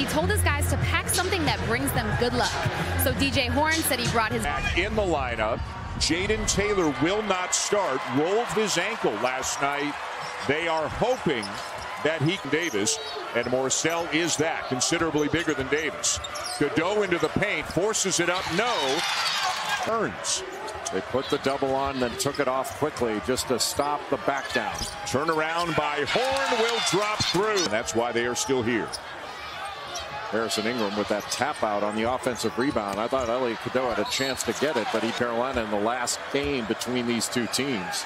he told his guys to pack something that brings them good luck. So DJ Horne said he brought his back in the lineup. Jayden Taylor will not start. Rolled his ankle last night. They are hoping that he Davis and Morsell is that considerably bigger than Davis. Cadeau into the paint forces it up. No. Burns. They put the double on, then took it off quickly just to stop the back down. Turnaround by Horne will drop through. That's why they are still here. Harrison Ingram with that tap out on the offensive rebound. I thought Elliot Cadeau had a chance to get it, but he Carolina in the last game between these two teams.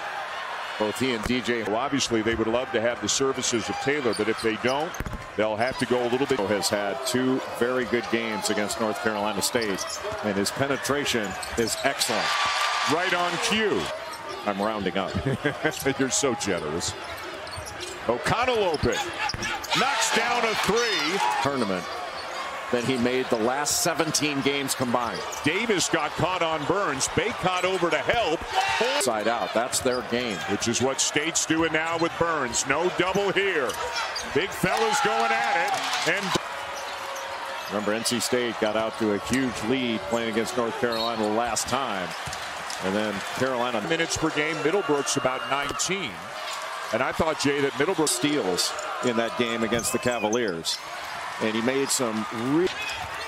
Both he and DJ. Well, obviously, they would love to have the services of Taylor, but if they don't, they'll have to go a little bit. Has had two very good games against North Carolina State, and his penetration is excellent. Right on cue. I'm rounding up. You're so generous. O'Connell open. Knocks down a three. Tournament than he made the last 17 games combined. Davis got caught on Burns. Bacot over to help. Side out. That's their game. Which is what State's doing now with Burns. No double here. Big fellas going at it. And remember, NC State got out to a huge lead playing against North Carolina the last time. And then Carolina minutes per game. Middlebrook's about 19. And I thought, Jay, that Middlebrook steals in that game against the Cavaliers and he made some real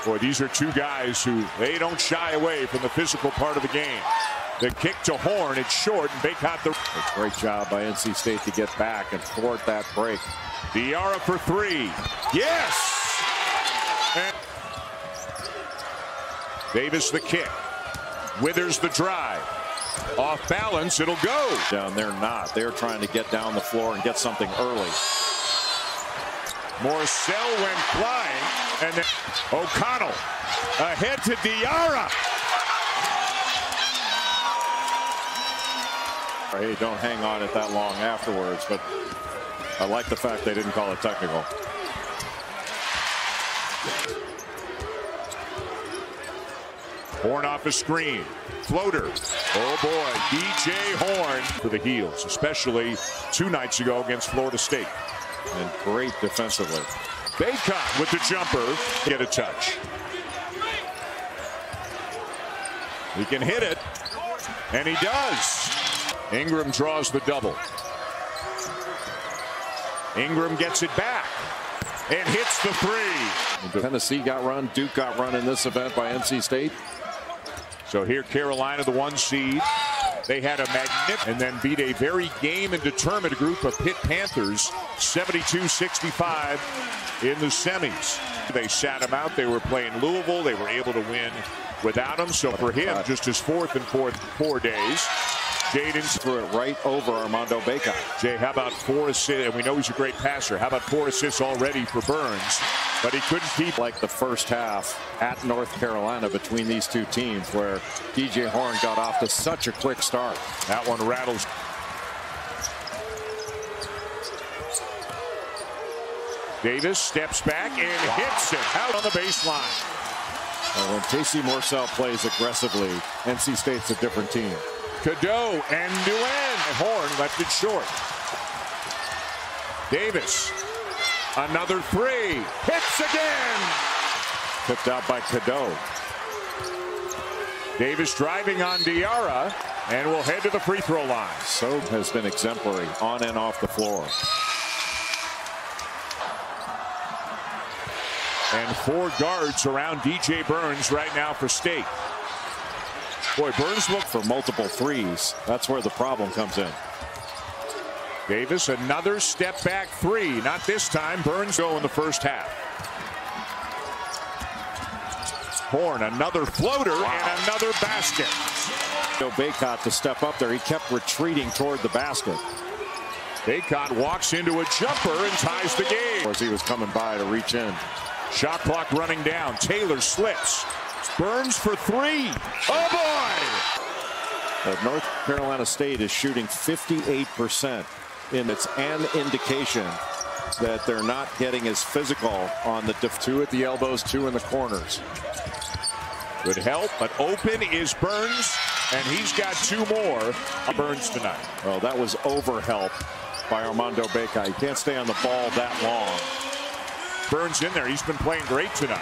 boy these are two guys who they don't shy away from the physical part of the game. The kick to Horne, it's short and Bacot the a great job by NC State to get back and thwart that break. Diarra for three. Yes! And Davis the kick. Withers the drive. Off balance it'll go. Down there not. They're trying to get down the floor and get something early Morsell went flying, and then O'Connell ahead to Diarra. Hey, don't hang on it that long afterwards, but I like the fact they didn't call it technical. Horne off a screen. Floater. Oh boy, DJ Horne for the heels, especially two nights ago against Florida State and great defensively. Bacot with the jumper. Get a touch. He can hit it, and he does. Ingram draws the double. Ingram gets it back and hits the three. Tennessee got run. Duke got run in this event by NC State. So here Carolina, the one seed. They had a magnificent and then beat a very game and determined group of Pitt Panthers 72-65 in the semis. They sat him out. They were playing Louisville. They were able to win without him. So for him, just his fourth and fourth four days. Jayden's threw it right over Armando Bacot. Jay, how about four assists? And we know he's a great passer. How about four assists already for Burns? But he couldn't keep like the first half at North Carolina between these two teams where DJ Horne got off to such a quick start. That one rattles. Davis steps back and wow. hits it out on the baseline. Well, when Casey Morsell plays aggressively, NC State's a different team. Cadeau and Nguyen. Horne left it short. Davis. Another three. Hits again. Tipped out by Cadeau. Davis driving on Diarra and will head to the free throw line. Soap has been exemplary on and off the floor. And four guards around DJ Burns right now for State. Boy, Burns looked for multiple threes. That's where the problem comes in. Davis, another step back three. Not this time. Burns go in the first half. Horne, another floater wow. and another basket. Bacot to step up there. He kept retreating toward the basket. Bacot walks into a jumper and ties the game. As he was coming by to reach in. Shot clock running down. Taylor slips. Burns for three. Oh, boy! North Carolina State is shooting 58%. And it's an indication that they're not getting as physical on the two at the elbows, two in the corners. Good help, but open is Burns, and he's got two more Burns tonight. Well, that was over help by Armando Bacot. He can't stay on the ball that long. Burns in there. He's been playing great tonight.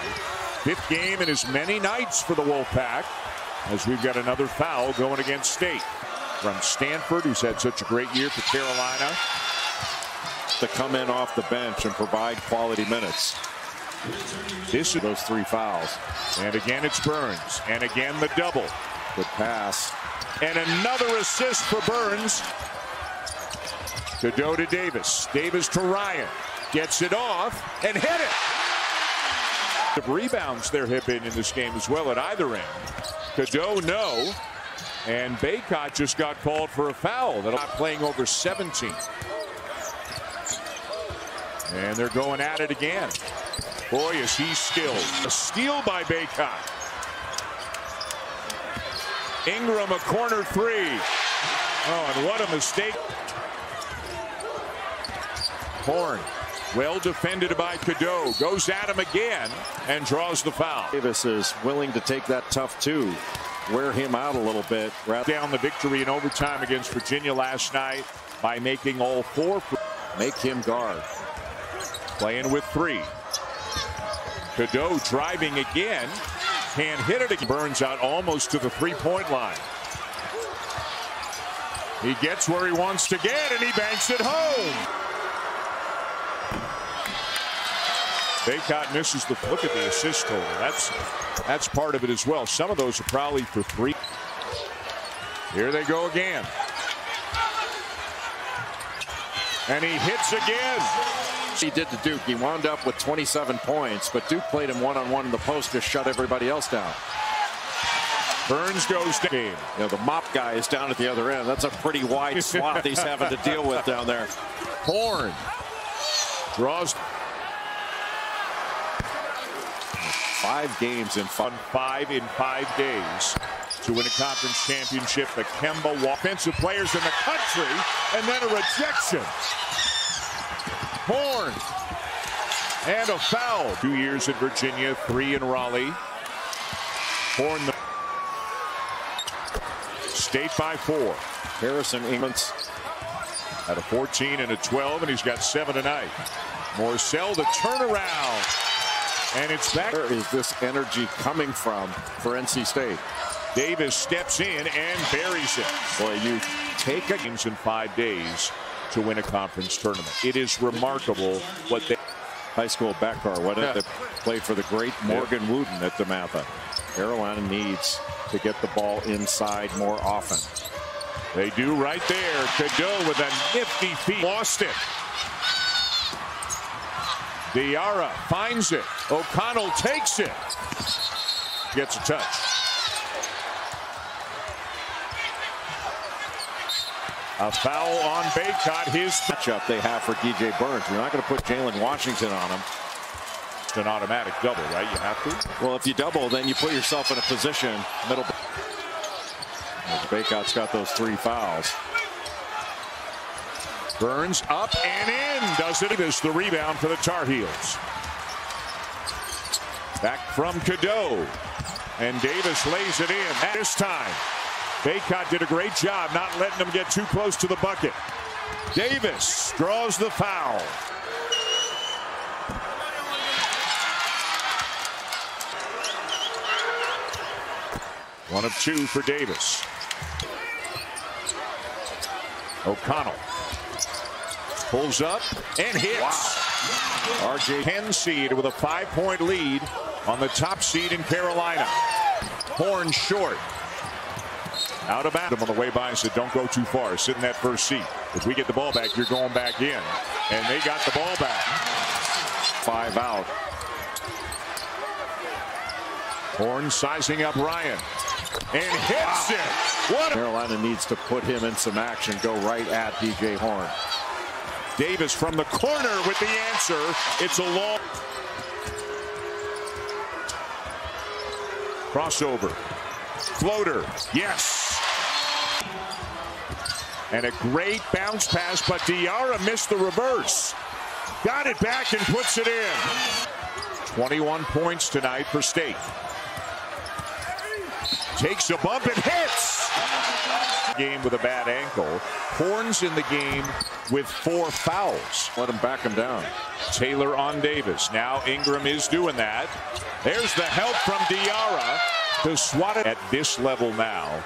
Fifth game in as many nights for the Wolfpack as we've got another foul going against State. From Stanford, who's had such a great year for Carolina. To come in off the bench and provide quality minutes. This is those three fouls. And again, it's Burns. And again, the double. Good pass. And another assist for Burns. Cadeau to Davis. Davis to Ryan. Gets it off and hit it. The rebounds there have been in this game as well at either end. Cadeau, no. And Bacot just got called for a foul. They're not playing over 17. And they're going at it again. Boy, is he skilled. A steal by Bacot. Ingram a corner three. Oh, and what a mistake. Horne, well defended by Cadeau, goes at him again and draws the foul. Davis is willing to take that tough two, wear him out a little bit. Down the victory in overtime against Virginia last night by making all four. Make him guard. Playing with three. Cadeau driving again. Can't hit it. Again. Burns out almost to the three-point line. He gets where he wants to get, and he banks it home. Bacot misses the look at the assist total. That's that's part of it as well. Some of those are probably for three. Here they go again. And he hits again. He did to Duke. He wound up with 27 points, but Duke played him one-on-one -on -one in the post to shut everybody else down. Burns goes to game. You know, the mop guy is down at the other end. That's a pretty wide swath he's having to deal with down there. Horne draws five games in fun five in five days to win a conference championship. The Kemba offensive players in the country, and then a rejection. Horne and a foul. Two years in Virginia, three in Raleigh. Horne the State by four. Harrison Ingram's at a 14 and a 12, and he's got seven tonight. Morsell the turnaround. And it's back. Where is this energy coming from for NC State? Davis steps in and buries it. Boy, you take a games in five days to win a conference tournament. It is remarkable what they high school backcourt. What yeah. they play for the great Morgan. Wootten at DeMatha. Carolina needs to get the ball inside more often. They do right there. Cadeau with a nifty feet. Lost it. Diarra finds it. O'Connell takes it. Gets a touch. A foul on Bacot. His matchup they have for DJ Burns. You're not going to put Jalen Washington on him. It's an automatic double, right? You have to. Well, if you double, then you put yourself in a position middle. Bacot's got those three fouls. Burns up and in. Does it? This the rebound for the Tar Heels. Back from Cadeau. And Davis lays it in at this time. Bacot did a great job not letting them get too close to the bucket. Davis draws the foul. One of two for Davis. O'Connell Pulls up and hits. Wow. RJ 10 seed with a five point lead on the top seed in Carolina. Horne short. Out of bounds on the way by and said, don't go too far. Sit in that first seat. If we get the ball back, you're going back in. And they got the ball back. Five out. Horne sizing up Ryan. And hits wow. it. What Carolina needs to put him in some action. Go right at DJ Horne. Davis from the corner with the answer. It's a long crossover. Floater. Yes. And a great bounce pass, but Diarra missed the reverse. Got it back and puts it in. 21 points tonight for State. Takes a bump and hits. Game with a bad ankle. Horne's in the game with four fouls. Let him back him down. Taylor on Davis. Now Ingram is doing that. There's the help from Diarra to swat it at this level now.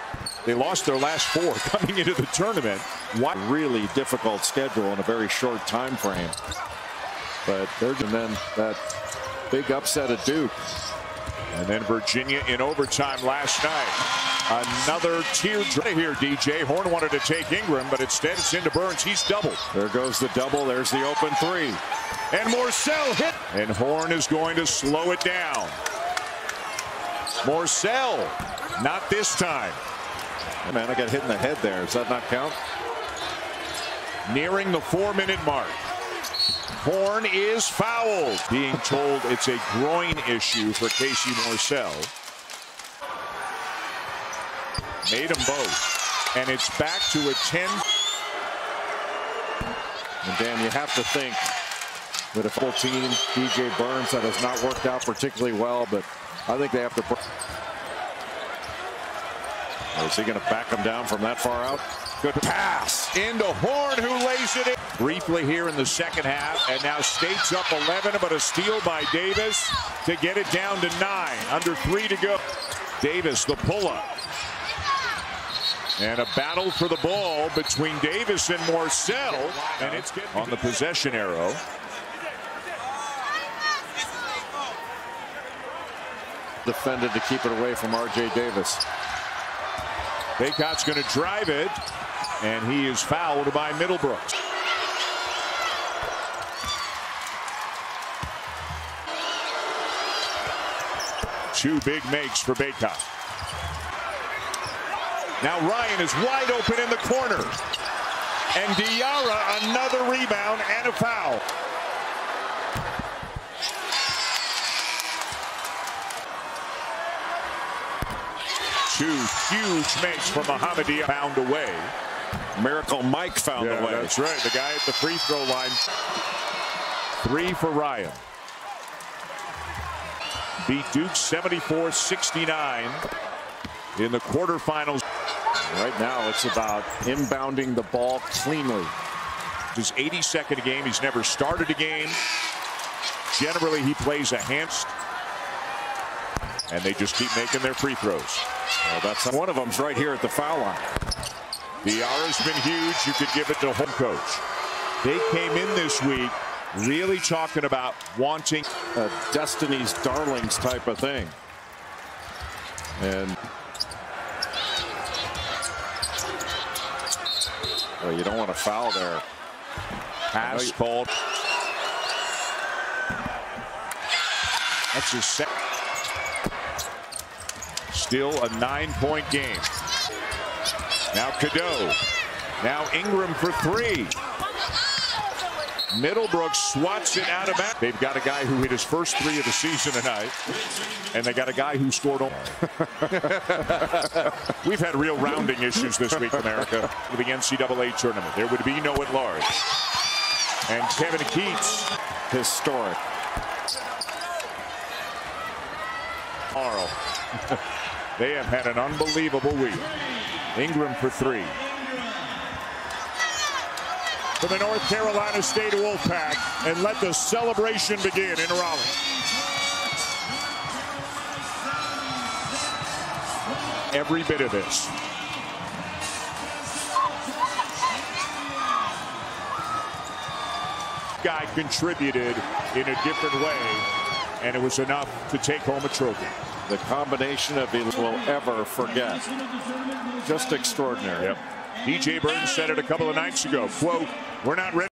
They lost their last four coming into the tournament. What really difficult schedule in a very short time frame. But they're and then that big upset at Duke. And then Virginia in overtime last night. Another teardrop here, DJ. Horne wanted to take Ingram, but instead it's into Burns. He's doubled. There goes the double. There's the open three. And Morsell hit. And Horne is going to slow it down. Morsell, not this time. Hey man, I got hit in the head there. Does that not count? Nearing the four-minute mark. Horne is fouled. Being told it's a groin issue for Casey Morsell. Made them both. And it's back to a 10. And Dan, you have to think that a full team, DJ Burns, that has not worked out particularly well, but I think they have to. Is he going to back him down from that far out? Good pass into Horne, who lays it in. Briefly here in the second half, and now State's up 11, but a steal by Davis to get it down to nine. Under three to go. Davis, the pull-up. And a battle for the ball between Davis and Morsell, and it's on the possession arrow. Defended to keep it away from R.J. Davis. Bacot's going to drive it, and he is fouled by Middlebrooks. Two big makes for Bacot. Now Ryan is wide open in the corner. And Diarra another rebound and a foul. Two huge makes for Mohamed Diarra found away. Miracle Mike found yeah, the way. That's right. The guy at the free throw line. Three for Ryan. Beat Duke 74-69 in the quarterfinals. Right now, it's about inbounding the ball cleanly. His 82nd game. He's never started a game. Generally, he plays a hand. And they just keep making their free throws. Well, that's one of them's right here at the foul line. Diarra's been huge. You could give it to home coach. They came in this week really talking about wanting a Destiny's Darlings type of thing. And well, you don't want to foul there. Pass called. That's his set. Still a nine-point game. Now Cadeau. Now Ingram for three. Middlebrooks swats it out of bounds. They've got a guy who hit his first three of the season tonight, and they got a guy who scored. All. We've had real rounding issues this week, America, with the NCAA tournament. There would be no at large. And Kevin Keatts, historic. Carl. they have had an unbelievable week. Ingram for three. For the North Carolina State Wolfpack, and let the celebration begin in Raleigh. Every bit of this. Guy contributed in a different way, and it was enough to take home a trophy. The combination of it will ever forget. Just extraordinary. Yep. DJ Burns said it a couple of nights ago. Quote, we're not ready.